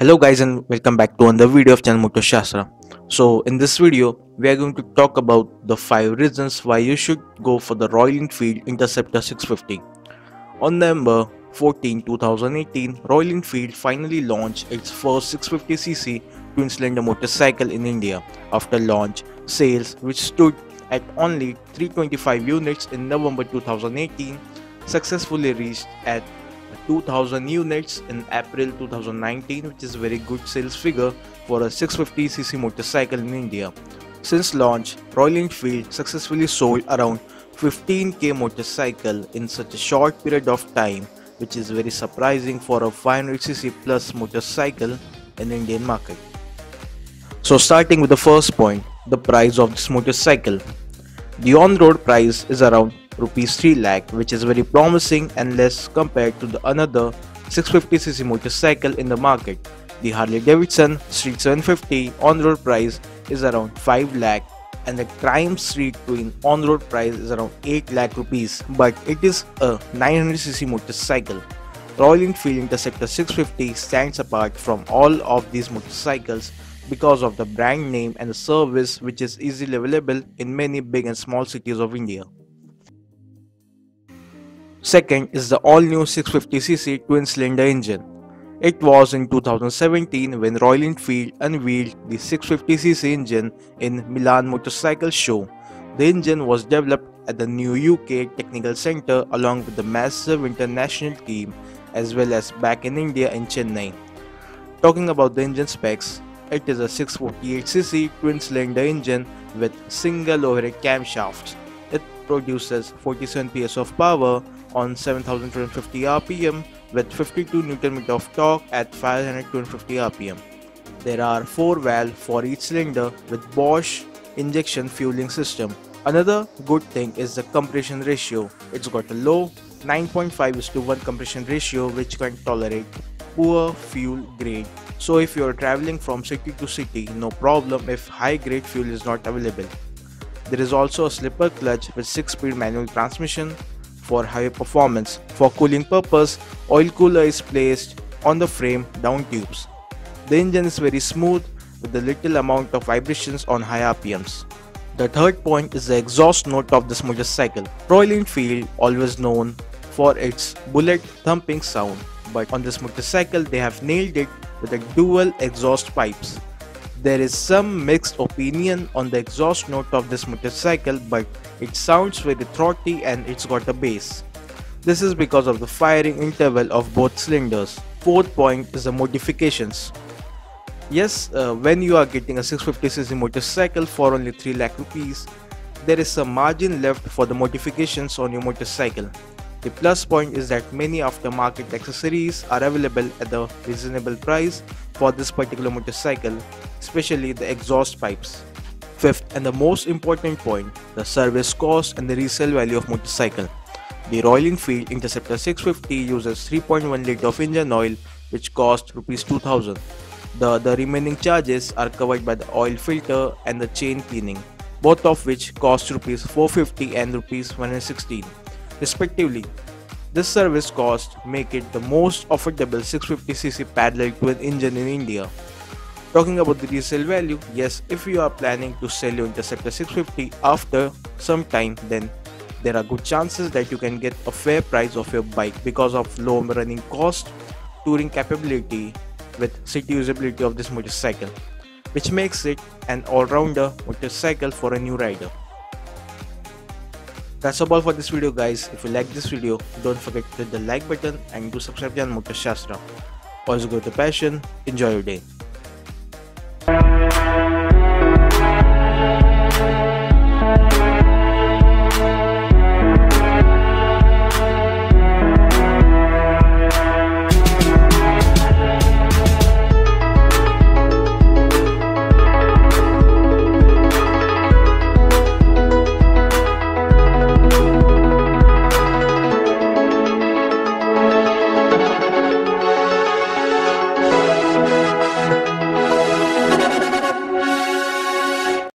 Hello guys and welcome back to another video of Channel MotoShastra. So in this video we are going to talk about the 5 reasons why you should go for the Royal Enfield Interceptor 650. On November 14, 2018, Royal Enfield finally launched its first 650cc twin-cylinder motorcycle in India after launch sales which stood at only 325 units in November 2018 successfully reached at 2000 units in April 2019 which is a very good sales figure for a 650cc motorcycle in India. Since launch, Royal Enfield successfully sold around 15k motorcycle in such a short period of time which is very surprising for a 500cc plus motorcycle in Indian market. So starting with the first point, the price of this motorcycle. The on-road price is around rupees 3 lakh which is very promising and less compared to the another 650cc motorcycle in the market. The Harley Davidson Street 750 on-road price is around 5 lakh and the Triumph Street Twin on-road price is around 8 lakh rupees but it is a 900cc motorcycle. Royal Enfield Interceptor 650 stands apart from all of these motorcycles because of the brand name and the service which is easily available in many big and small cities of India. Second is the all-new 650cc twin-cylinder engine. It was in 2017 when Royal Enfield unveiled the 650cc engine in Milan Motorcycle Show. The engine was developed at the new UK Technical Centre along with the massive international team as well as back in India in Chennai. Talking about the engine specs, it is a 648cc twin-cylinder engine with single overhead camshafts. Produces 47 PS of power on 7250 rpm with 52 Nm of torque at 550 rpm. There are 4 valves for each cylinder with Bosch injection fueling system. Another good thing is the compression ratio. It's got a low 9.5 is to 1 compression ratio which can tolerate poor fuel grade. So if you are traveling from city to city, no problem if high grade fuel is not available. There is also a slipper clutch with 6 speed manual transmission for higher performance. For cooling purpose, oil cooler is placed on the frame down tubes. The engine is very smooth with a little amount of vibrations on high RPMs. The third point is the exhaust note of this motorcycle. Royal Enfield always known for its bullet thumping sound but on this motorcycle they have nailed it with a dual exhaust pipes. There is some mixed opinion on the exhaust note of this motorcycle but it sounds very throaty and it's got a bass. This is because of the firing interval of both cylinders. Fourth point is the modifications. Yes, uh, when you are getting a 650cc motorcycle for only 3 lakh rupees, there is some margin left for the modifications on your motorcycle. The plus point is that many aftermarket accessories are available at a reasonable price for this particular motorcycle, especially the exhaust pipes. Fifth and the most important point, the service cost and the resale value of motorcycle. The Royal Enfield Interceptor 650 uses 3.1 litre of engine oil which costs Rs 2000. The, the remaining charges are covered by the oil filter and the chain cleaning, both of which cost Rs 450 and Rs 116 respectively. This service cost make it the most affordable 650cc parallel twin engine in India. Talking about the resale value, yes, if you are planning to sell your Interceptor 650 after some time, then there are good chances that you can get a fair price of your bike because of low running cost, touring capability with city usability of this motorcycle, which makes it an all-rounder motorcycle for a new rider. That's all for this video guys. If you like this video, don't forget to hit the like button and do subscribe to MotoShastra. Always go to passion, enjoy your day.